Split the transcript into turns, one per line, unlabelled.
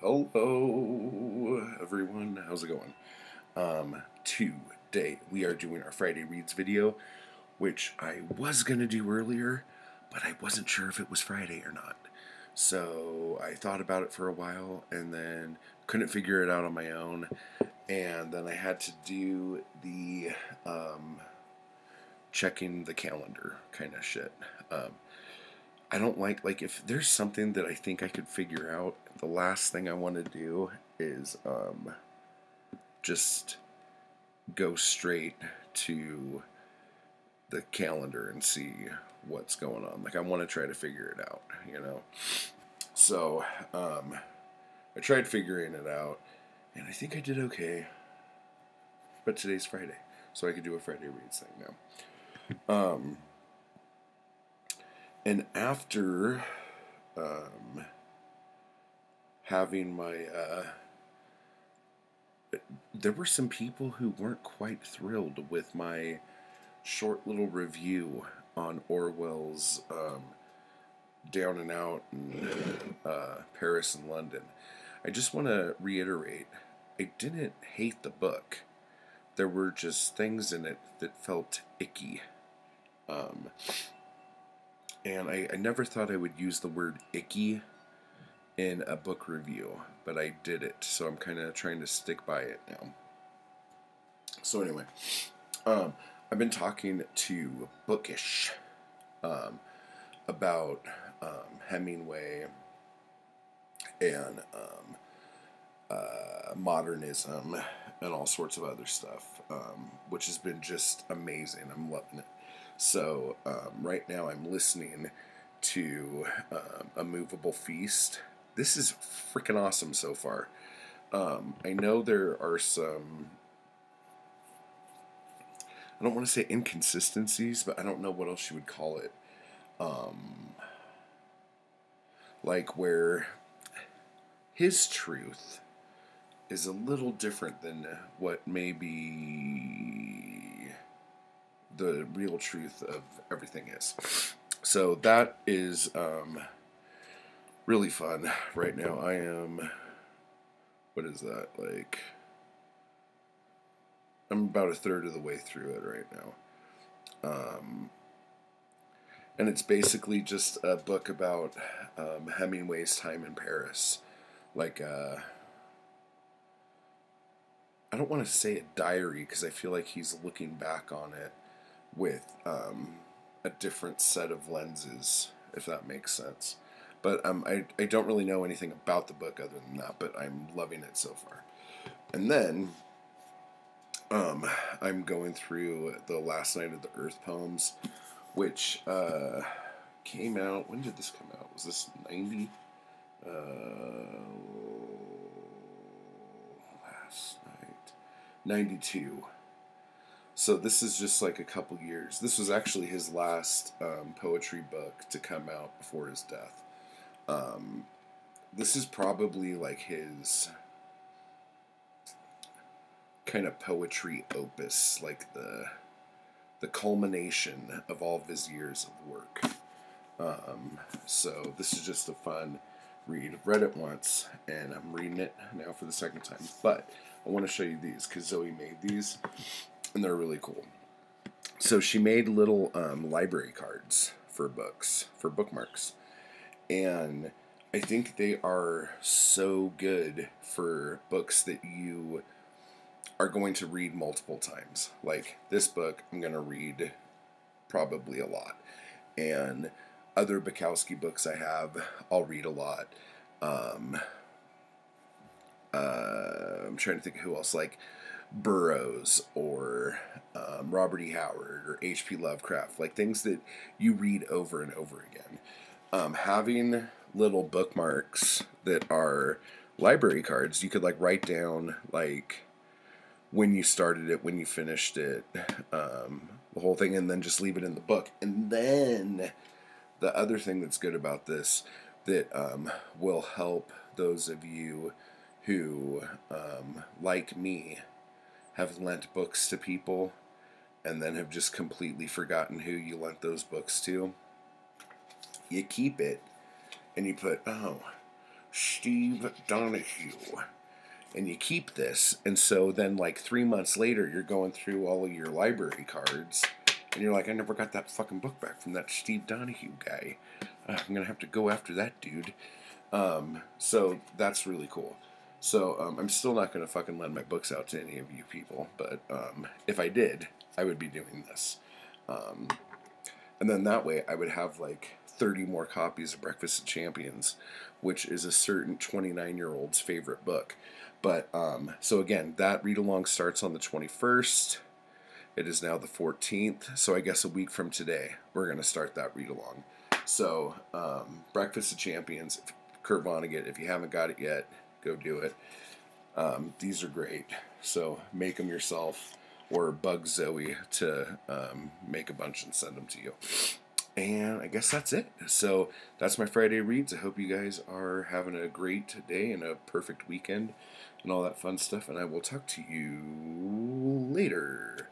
Hello, everyone. How's it going? Um, today we are doing our Friday Reads video, which I was going to do earlier, but I wasn't sure if it was Friday or not. So I thought about it for a while and then couldn't figure it out on my own. And then I had to do the um, checking the calendar kind of shit. Um, I don't like like if there's something that I think I could figure out, the last thing I want to do is um just go straight to the calendar and see what's going on. Like I want to try to figure it out, you know. So, um I tried figuring it out and I think I did okay. But today's Friday, so I could do a Friday reads thing now. Um and after um, having my uh, there were some people who weren't quite thrilled with my short little review on Orwell's um, Down and Out in uh, Paris and London. I just want to reiterate I didn't hate the book. There were just things in it that felt icky. Um, and I, I never thought I would use the word icky in a book review, but I did it, so I'm kind of trying to stick by it now. So anyway, um, I've been talking to Bookish um, about um, Hemingway and um, uh, modernism and all sorts of other stuff, um, which has been just amazing. I'm loving it. So um, right now I'm listening to um, A Movable Feast. This is freaking awesome so far. Um, I know there are some. I don't want to say inconsistencies, but I don't know what else you would call it. Um, like where his truth is a little different than what maybe the real truth of everything is. So that is um, really fun right now. I am, what is that, like, I'm about a third of the way through it right now. Um, and it's basically just a book about um, Hemingway's time in Paris. Like, uh, I don't want to say a diary because I feel like he's looking back on it with um, a different set of lenses, if that makes sense. But um, I, I don't really know anything about the book other than that, but I'm loving it so far. And then um, I'm going through The Last Night of the Earth poems, which uh, came out. When did this come out? Was this 90? Uh, last night. 92. So this is just like a couple years. This was actually his last um, poetry book to come out before his death. Um, this is probably like his kind of poetry opus, like the the culmination of all of his years of work. Um, so this is just a fun read. I've read it once, and I'm reading it now for the second time. But I want to show you these because Zoe made these and they're really cool. So she made little um, library cards for books, for bookmarks, and I think they are so good for books that you are going to read multiple times. Like this book, I'm going to read probably a lot, and other Bukowski books I have, I'll read a lot. Um, uh, I'm trying to think who else. Like Burroughs or um, Robert E. Howard or H.P. Lovecraft, like things that you read over and over again. Um, having little bookmarks that are library cards, you could like write down like when you started it, when you finished it, um, the whole thing, and then just leave it in the book. And then the other thing that's good about this that um, will help those of you who, um, like me, have lent books to people and then have just completely forgotten who you lent those books to. You keep it and you put, oh, Steve Donahue. And you keep this. And so then, like, three months later, you're going through all of your library cards. And you're like, I never got that fucking book back from that Steve Donahue guy. I'm going to have to go after that dude. Um, so that's really cool. So um, I'm still not going to fucking lend my books out to any of you people. But um, if I did, I would be doing this. Um, and then that way, I would have like 30 more copies of Breakfast of Champions, which is a certain 29 year old's favorite book. But um, so again, that read along starts on the 21st. It is now the 14th, so I guess a week from today, we're going to start that read along. So, um, Breakfast of Champions, Kurt Vonnegut, if you haven't got it yet, go do it. Um, these are great. So, make them yourself or bug Zoe to um, make a bunch and send them to you. And I guess that's it. So that's my Friday reads. I hope you guys are having a great day and a perfect weekend and all that fun stuff. And I will talk to you later.